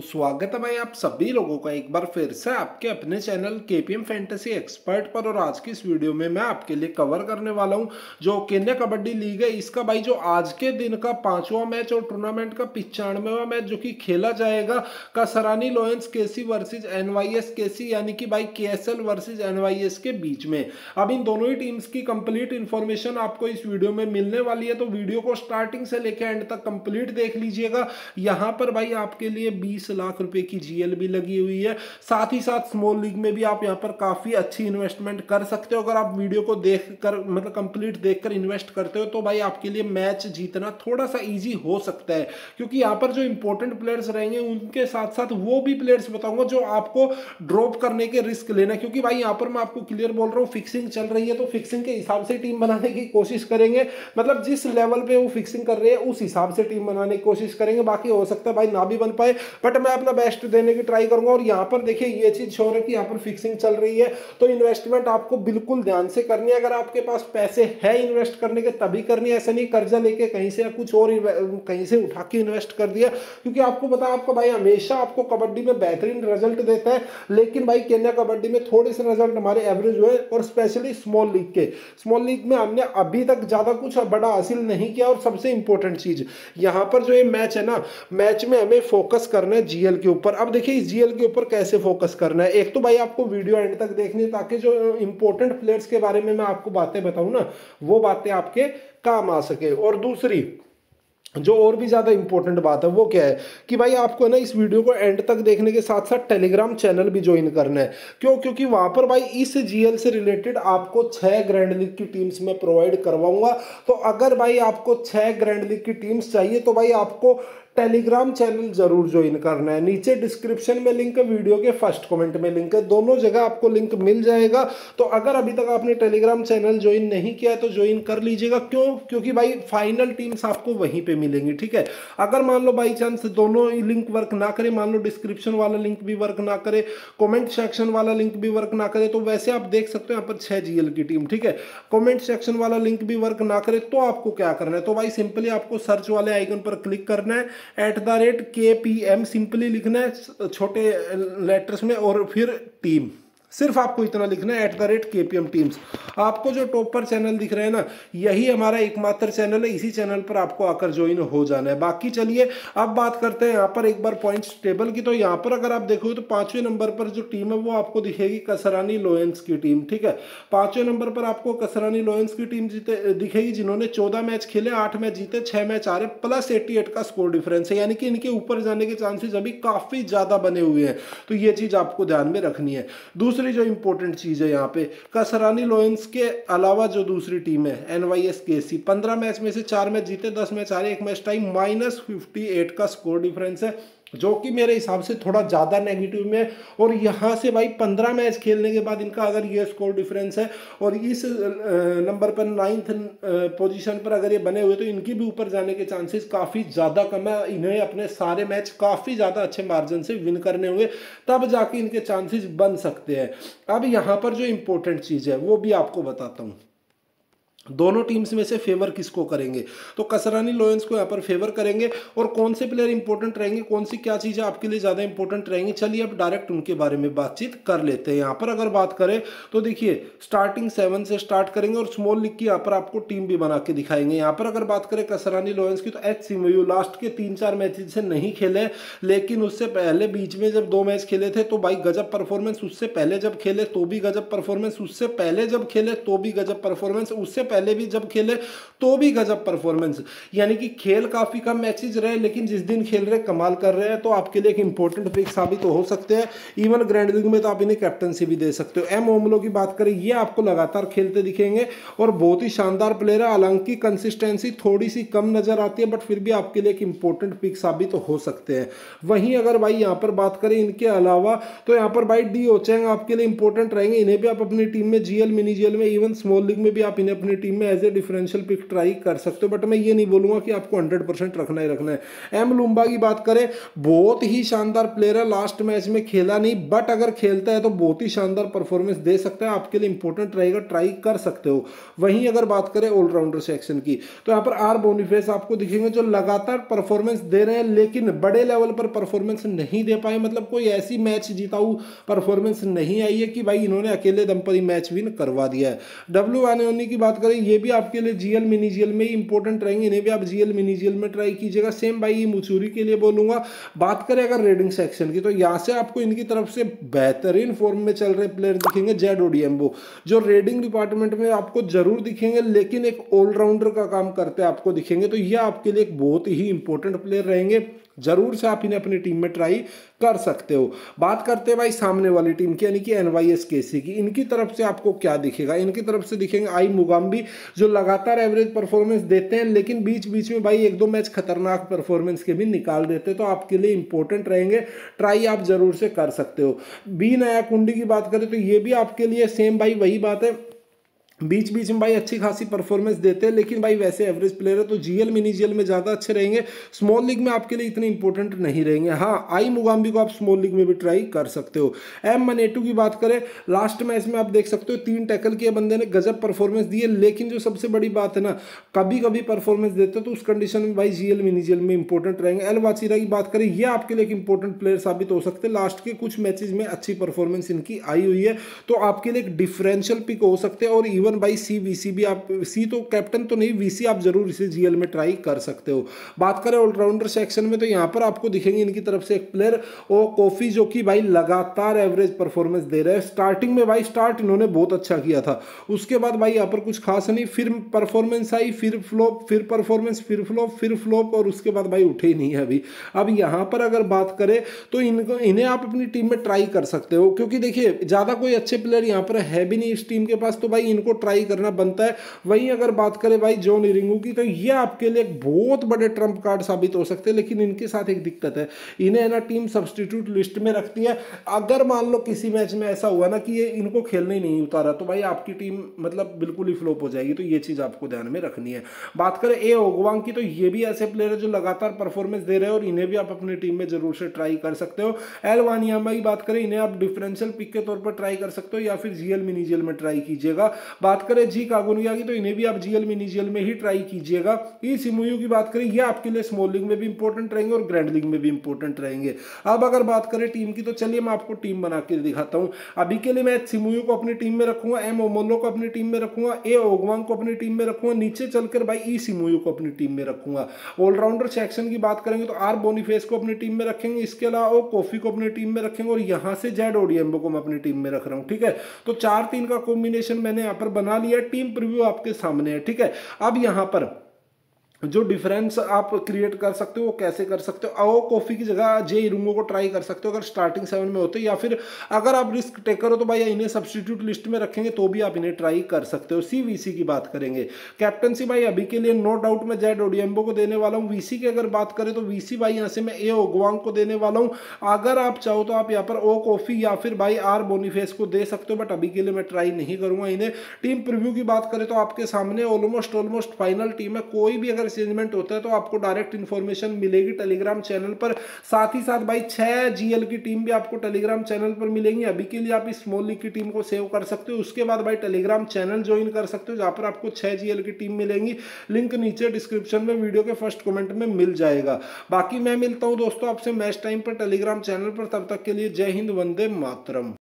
स्वागत है भाई आप सभी लोगों का एक बार फिर से आपके अपने चैनल केपीएम फैंटेसी एक्सपर्ट पर। और आज की इस वीडियो में मैं आपके लिए कवर करने वाला हूँ, जो केन्या कबड्डी लीग है। इसका भाई जो आज के दिन का पांचवा मैच और टूर्नामेंट का पिचानवेवा मैच जो कि खेला जाएगा, Kasarani Lions KC versus NYS KC यानी कि भाई के वर्सेज एनवाईएस के बीच में। अब इन दोनों ही टीम्स की कंप्लीट इन्फॉर्मेशन आपको इस वीडियो में मिलने वाली है। तो वीडियो को स्टार्टिंग से लेकर एंड तक कंप्लीट देख लीजिएगा। यहाँ पर भाई आपके लिए 20 लाख रुपए की जीएल भी लगी हुई है। साथ ही साथ स्मॉल लीग में भी आप यहाँ पर काफ़ी अच्छी इन्वेस्टमेंट कर सकते हो। अगर आप वीडियो को देख कर मतलब कंप्लीट देखकर इन्वेस्ट करते हो तो भाई आपके लिए मैच जीतना थोड़ा सा ईजी हो सकता है। क्योंकि यहाँ पर जो इंपॉर्टेंट प्लेयर्स रहेंगे, उनके साथ साथ वो भी प्लेयर्स बताऊँगा जो आपको ड्रॉप करने के रिस्क लेना क्योंकि भाई यहाँ पर मैं आपको क्लियर बोल रहा हूँ फिक्सिंग चल रही है तो फिक्सिंग के हिसाब से टीम बनाने की कोशिश करेंगे। मतलब जिस लेवल पे वो फिक्सिंग कर रहे हैं, उस हिसाब से टीम बनाने की कोशिश करेंगे। बाकी हो सकता है भाई ना भी बन पाए बट मैं अपना बेस्ट देने की ट्राई करूँगा और यहाँ पर देखिए ये चीज़ शोर है कि यहाँ पर फिक्सिंग चल रही है। तो इन्वेस्टमेंट आपको बिल्कुल ध्यान से करनी है। अगर आपके पास पैसे है इन्वेस्ट करने के, तभी करनी है। ऐसा नहीं कर्जा लेके कहीं से या कुछ और कहीं से उठा के इन्वेस्ट कर दिया। क्योंकि आपको पता आपका भाई हमेशा आपको कबड्डी में बेहतरीन रिज़ल्ट देता है। लेकिन भाई केन्या कबड्डी में थोड़े से रिज़ल्ट हमारे एवरेज हुए और स्पेशली स्मॉल लीग के। स्मॉल लीग में हमने अभी तक ज़्यादा कुछ बड़ा हासिल नहीं किया। और सबसे इंपॉर्टेंट चीज़, यहाँ पर जो ये मैच है ना मैच में हमें फोकस करना है। जीएल के ऊपर। अब देखिए, इस जीएल के ऊपर कैसे फोकस करना है? एक तो भाई, आपको वीडियो एंड तक देखनी है, ताकि जो इंपॉर्टेंट प्लेयर्स के बारे में मैं आपको बातें बताऊँ ना, वो बातें आपके काम आ सके। और दूसरी, जो और भी ज़्यादा इंपॉर्टेंट बात है, वो क्या है कि भाई, आपको ना, इस वीडियो को एंड तक देखने के साथ साथ टेलीग्राम चैनल भी ज्वाइन करना है। क्यों? क्योंकि वहाँ पर भाई, इस जीएल से रिलेटेड आपको छह ग्रैंड लीग की टीम्स में प्रोवाइड करवाऊँगा। तो अगर भाई, आपको छह ग्रैंड लीग की टीम्स चाहिए तो भाई, आपको टेलीग्राम चैनल ज़रूर ज्वाइन करना है। नीचे डिस्क्रिप्शन में लिंक है वीडियो के फ़र्स्ट कमेंट में लिंक है। दोनों जगह आपको लिंक मिल जाएगा। तो अगर अभी तक आपने टेलीग्राम चैनल ज्वाइन नहीं किया है तो ज्वाइन कर लीजिएगा। क्यों? क्योंकि भाई फाइनल टीम्स आपको वहीं पे मिलेंगी, ठीक है? अगर मान लो बाई चांस दोनों लिंक वर्क ना करे, मान लो डिस्क्रिप्शन वाला लिंक भी वर्क ना करे कॉमेंट सेक्शन वाला लिंक भी वर्क ना करे तो वैसे आप देख सकते हो यहाँ पर छह जीएल की टीम ठीक है? कॉमेंट सेक्शन वाला लिंक भी वर्क ना करे तो आपको क्या करना है? तो भाई सिंपली आपको सर्च वाले आइकन पर क्लिक करना है। At the rate K P M simply लिखना है, छोटे लेटर्स में, और फिर टीम सिर्फ़ आपको इतना लिखना है at the rate K P M teams आपको जो टॉप पर चैनल दिख रहे हैं ना, यही हमारा एकमात्र चैनल है, इसी चैनल पर आपको आकर ज्वाइन हो जाना है। बाकी चलिए, अब बात करते हैं, यहाँ पर एक बार पॉइंट्स टेबल की। तो यहाँ पर अगर आप देखोगे तो पाँचवें नंबर पर जो टीम है, वो आपको दिखेगी कसरानी लोयंस की टीम ठीक है? पाँचवें नंबर पर आपको कसरानी लोयंस की टीम जीते, दिखेगी, जिन्होंने चौदह मैच खेले, आठ मैच जीते, छह मैच आ रहे प्लस एट्टी का स्कोर डिफरेंस है। यानी कि इनके ऊपर जाने के चांसेज अभी काफ़ी ज़्यादा बने हुए हैं। तो ये चीज़ आपको ध्यान में रखनी है। दूसरी दूसरी जो इंपॉर्टेंट चीज़ है यहाँ पे, कसरानी लोयंस के अलावा जो दूसरी टीम है एन वाई एस के सी पंद्रह मैच में से चार मैच जीते, दस मैच आ रहे एक match time minus fifty eight का स्कोर डिफरेंस है। जो कि मेरे हिसाब से थोड़ा ज़्यादा नेगेटिव में और यहाँ से भाई पंद्रह मैच खेलने के बाद इनका अगर ये स्कोर डिफरेंस है और इस नंबर पर नाइन्थ पोजीशन पर अगर ये बने हुए तो इनकी भी ऊपर जाने के चांसेस काफ़ी ज़्यादा कम है। इन्हें अपने सारे मैच काफ़ी ज़्यादा अच्छे मार्जिन से विन करने हुए, तब जाके इनके चांसेस बन सकते हैं। अब यहाँ पर जो इम्पोर्टेंट चीज़ है, वो भी आपको बताता हूँ। दोनों टीम्स में से फेवर किसको करेंगे? तो कसरानी लोयंस को यहाँ पर फेवर करेंगे और कौन से प्लेयर इंपॉर्टेंट रहेंगे, कौन सी क्या चीज़ें आपके लिए ज़्यादा इंपॉर्टेंट रहेंगी? चलिए अब डायरेक्ट उनके बारे में बातचीत कर लेते हैं। यहाँ पर अगर बात करें तो देखिए स्टार्टिंग सेवन से स्टार्ट करेंगे और स्मॉल लीग की यहाँ पर आपको टीम भी बना के दिखाएँगे। यहाँ पर अगर बात करें कसरानी लोयंस की तो एच सिमयू लास्ट के तीन चार मैच से नहीं खेले, लेकिन उससे पहले बीच में जब दो मैच खेले थे तो भाई गजब परफॉर्मेंस उससे पहले जब खेले तो भी गजब परफॉर्मेंस उससे पहले जब खेले तो भी गजब परफॉर्मेंस उससे पहले पहले भी जब खेले तो भी गजब परफॉर्मेंस यानी कि खेल काफ़ी कम मैचेज रहे, लेकिन जिस दिन खेल रहे, कमाल कर रहे हैं तो आपके लिए एक इंपॉर्टेंट पिक साबित हो सकते हैं। इवन ग्रैंड लीग में तो आप इन्हें कैप्टनसी भी दे सकते हो। एम ओमलो की बात करें, ये आपको लगातार खेलते दिखेंगे, और बहुत ही शानदार प्लेयर है। हालाँकि कंसिस्टेंसी थोड़ी सी कम नज़र आती है बट फिर भी आपके लिए एक इंपॉर्टेंट पिक साबित तो हो सकते हैं। वहीं अगर भाई यहाँ पर बात करें इनके अलावा तो यहाँ पर भाई डी ओचेंग आपके लिए इंपॉर्टेंट रहेंगे। इन्हें भी आप अपनी टीम में जीएल मिनी जीएल में इवन स्मॉल लीग में भी आप इन्हें अपनी टीम में as a differential pick try कर सकते हो बट मैं ये नहीं बोलूँगा कि आपको हंड्रेड परसेंट रखना ही रखना है। एम लुम्बा की बात करें, बहुत ही शानदार प्लेयर है लास्ट मैच में खेला नहीं बट अगर खेलता है तो बहुत ही शानदार परफॉर्मेंस दे सकता है, आपके लिए इंपॉर्टेंट रहेगा ट्राई कर सकते हो। वहीं अगर बात करें ऑलराउंडर सेक्शन की तो यहाँ पर आर बोनीफेस आपको दिखेंगे जो लगातार परफॉर्मेंस दे रहे हैं, लेकिन बड़े लेवल पर परफॉर्मेंस नहीं दे पाए। मतलब कोई ऐसी मैच जीताऊ परफॉर्मेंस नहीं आई है कि भाई इन्होंने अकेले दम पर मैच विन करवा दिया है। डब्ल्यू वाने की बात करें ये भी आपके लिए जीएल मिनीजियल में ही इंपॉर्टेंट रहेंगे, इन्हें भी आप जीएल मिनीजियल में ट्राई कीजिएगा। सेम भाई मुचूरी के लिए बोलूँगा। बात करें अगर रेडिंग सेक्शन की तो यहाँ से आपको इनकी तरफ़ से बेहतरीन फॉर्म में चल रहे प्लेयर दिखेंगे जेड ओडीएम्बो जो रेडिंग डिपार्टमेंट में आपको ज़रूर दिखेंगे, लेकिन एक ऑलराउंडर का काम करते आपको दिखेंगे। तो ये आपके लिए एक बहुत ही इंपॉर्टेंट प्लेयर रहेंगे। ज़रूर से आप इन्हें अपनी टीम में ट्राई कर सकते हो। बात करते हैं भाई सामने वाली टीम की, यानी कि एनवाईएस केसी की। इनकी तरफ़ से आपको क्या दिखेगा? इनकी तरफ़ से दिखेंगे आई मुगाम्बी, जो लगातार एवरेज परफॉर्मेंस देते हैं, लेकिन बीच बीच में भाई एक दो मैच खतरनाक परफॉर्मेंस के भी निकाल देते तो आपके लिए इंपॉर्टेंट रहेंगे। ट्राई आप ज़रूर से कर सकते हो। बी नया कुंडी की बात करें तो ये भी आपके लिए सेम भाई, वही बात है। बीच बीच में भाई अच्छी खासी परफॉर्मेंस देते हैं, लेकिन भाई वैसे एवरेज प्लेयर है तो जीएल मिनी जीएल में ज़्यादा अच्छे रहेंगे। स्मॉल लीग में आपके लिए इतने इंपॉर्टेंट नहीं रहेंगे। हाँ आई मुगाम्बी को आप स्मॉल लीग में भी ट्राई कर सकते हो। एम मनेटू की बात करें लास्ट मैच में आप देख सकते हो, तीन टैकल किए बंदे ने, गजब परफॉर्मेंस दी है लेकिन जो सबसे बड़ी बात है ना कभी कभी परफॉर्मेंस देते हो तो उस कंडीशन में भाई जीएल मिनी जीएल में इंपॉर्टेंट रहेंगे। एल वाचीरा की बात करें, ये आपके लिए एक इंपॉर्टेंट प्लेयर साबित हो सकते हैं। लास्ट के कुछ मैचेज में अच्छी परफॉर्मेंस इनकी आई हुई है तो आपके लिए एक डिफरेंशियल पिक हो सकते हैं। और even by C V C भी आप सी तो कैप्टन तो नहीं वीसी आप ज़रूर इसे जीएल में ट्राई कर सकते हो। बात करें ऑलराउंडर सेक्शन में तो यहाँ पर आपको दिखेंगे इनकी तरफ़ से एक प्लेयर ओ कॉफ़ी जो कि भाई लगातार एवरेज परफॉर्मेंस दे रहे हैं। स्टार्टिंग में भाई स्टार्ट इन्होंने बहुत अच्छा किया था। उसके बाद भाई यहाँ पर कुछ खास नहीं, फिर परफॉर्मेंस आई, फिर फ्लॉप फिर परफॉर्मेंस फिर फ्लॉप फिर फ्लॉप और उसके बाद भाई उठे ही नहीं है अभी। अब यहाँ पर अगर बात करें तो इनको इन्हें आप अपनी टीम में ट्राई कर सकते हो, क्योंकि देखिए, ज़्यादा कोई अच्छे प्लेयर यहाँ पर है भी नहीं इस टीम के पास तो भाई इनको ट्राई करना बनता है। वहीं अगर बात करें भाई जॉन इरिंगू की तो ये आपके लिए एक बहुत बड़े ट्रंप कार्ड साबित हो सकते हैं, लेकिन इनके साथ एक दिक्कत है। इन्हें ना टीम सब्सटीट्यूट लिस्ट में रखती है। अगर मान लो किसी मैच में ऐसा हुआ ना कि ये इनको खेलने ही नहीं उतारा तो भाई आपकी टीम मतलब बिल्कुल ही फ्लोप हो जाएगी। तो ये चीज़ आपको ध्यान में रखनी है। बात करें ए ओगवांग की तो ये भी ऐसे प्लेयर है जो लगातार परफॉर्मेंस दे रहे हैं, और इन्हें भी आप अपनी टीम में ज़रूर से ट्राई कर सकते हो। एल वानियामा की बात करें, इन्हें आप डिफरेंशियल पिक के तौर पर ट्राई कर सकते हो, या फिर जीएल मिनीजियल में ट्राई कीजिएगा। बात करें जी कागुनिया की तो इन्हें भी आप जीएल मिनीजियल में ही ट्राई कीजिएगा। ई सिमुयू की बात करें, ये आपके लिए स्मॉल लीग में भी इंपॉर्टेंट रहेंगे और ग्रैंड लीग में भी इंपॉर्टेंट रहेंगे। अब अगर बात करें टीम की तो चलिए मैं आपको टीम बना के दिखाता हूँ। अभी के लिए मैं सिमुयू को अपनी टीम में रखूँगा एम ओमोलो को अपनी टीम में रखूँगा ए ओगवांग को अपनी टीम में रखूँगा, नीचे चलकर भाई ई सिमुयू को अपनी टीम में रखूँगा। ऑलराउंडर सेक्शन की बात करेंगे तो आर बोनीफेस को अपनी टीम में रखेंगे, इसके अलावा ओ कॉफ़ी को अपनी टीम में रखेंगे और यहाँ से जेड ओडियम्बो को मैं अपनी टीम में रख रहा हूँ, ठीक है? तो चार तीन का कॉम्बिनेशन मैंने यहाँ पर बना लिया टीम प्रिव्यू आपके सामने है ठीक है? अब यहाँ पर जो डिफरेंस आप क्रिएट कर सकते हो, वो कैसे कर सकते हो? आओ कॉफ़ी की जगह, जे इरुंगो को ट्राई कर सकते हो, अगर स्टार्टिंग सेवन में होते या फिर अगर आप रिस्क टेकर हो तो भाई इन्हें सब्सटीट्यूट लिस्ट में रखेंगे तो भी आप इन्हें ट्राई कर सकते हो। सी की बात करेंगे। कैप्टनसी भाई, अभी के लिए नो डाउट मैं जेड ओडियम्बो को देने वाला हूँ। वीसी की अगर बात करें तो वीसी भाई, यहाँ से मैं ए ओगवांग को देने वाला हूँ। अगर आप चाहो तो आप यहाँ पर ओ कॉफ़ी या फिर भाई आर बोनीफेस को दे सकते हो बट अभी के लिए मैं ट्राई नहीं करूँगा इन्हें। टीम प्रिव्यू की बात करें तो आपके सामने ऑलमोस्ट ऑलमोस्ट फाइनल टीम है। कोई भी अगर चेंजमेंट होता है तो आपको डायरेक्ट इन्फॉर्मेशन मिलेगी टेलीग्राम चैनल पर साथ ही साथ भाई छह जीएल की टीम भी आपको टेलीग्राम चैनल पर मिलेंगी अभी के लिए आप इस स्मॉल की टीम को सेव कर सकते हो उसके बाद भाई टेलीग्राम चैनल ज्वाइन कर सकते हो जहाँ पर आपको छह जीएल की टीम मिलेंगी लिंक नीचे डिस्क्रिप्शन में वीडियो के फ़र्स्ट कमेंट में मिल जाएगा बाकी मैं मिलता हूँ दोस्तों आपसे मैच टाइम पर टेलीग्राम चैनल पर तब तक के लिए जय हिंद वंदे मातरम